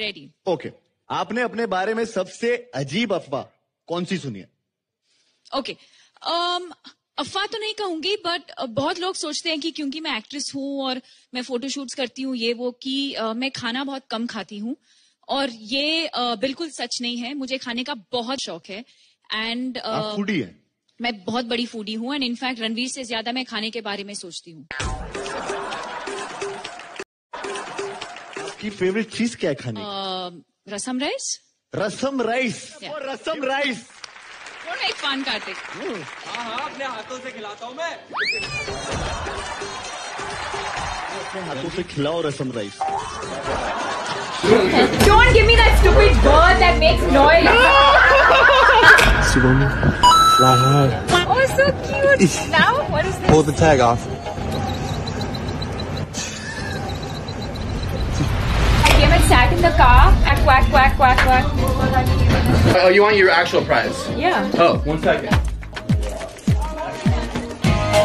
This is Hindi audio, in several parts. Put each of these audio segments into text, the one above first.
रेडी ओके आपने अपने बारे में सबसे अजीब अफवाह कौन सी सुनी है? ओके um, अफवाह तो नहीं कहूँगी बट बहुत लोग सोचते हैं कि क्योंकि मैं एक्ट्रेस हूँ और मैं फोटोशूट्स करती हूँ ये वो कि uh, मैं खाना बहुत कम खाती हूँ। और ये uh, बिल्कुल सच नहीं है। मुझे खाने का बहुत शौक है। एंड फूडी है? मैं बहुत बड़ी फूडी हूँ। एंड इनफैक्ट रणवीर से ज़्यादा मैं खाने के बारे में सोचती हूँ। आपकी फेवरेट चीज़ क्या है खाने की? Uh, rasam rice rasam rice और रसम राइस और एक पान कार्तिक हाँ हाँ अपने हाथों से खिलाता हूँ मैं अपने हाथों से खिलाओ rasam rice Don't give me that stupid bird that makes noise. Shivam. Oh, so cute. Now, what is this? Pull the tag off. Oh, you want your actual prize? Yeah. Oh, one second.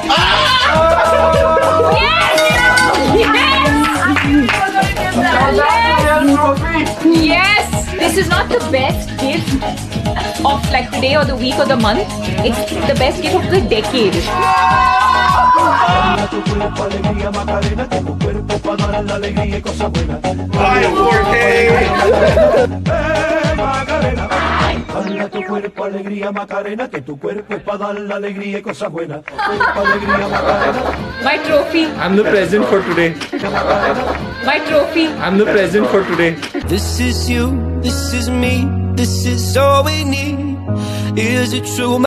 Ah! Yes! Yes! Yes! Yes! This is not the best gift of like today or the week or the month. It's the best gift of the decade. Buy a 4K. Dale tu cuerpo alegría Macarena, que tu cuerpo es para dar la alegría y cosas buenas. Alegría Macarena, My trophy. I'm the present for today. My trophy. I'm the present for today. This is you, this is me, this is all we need. Is it true?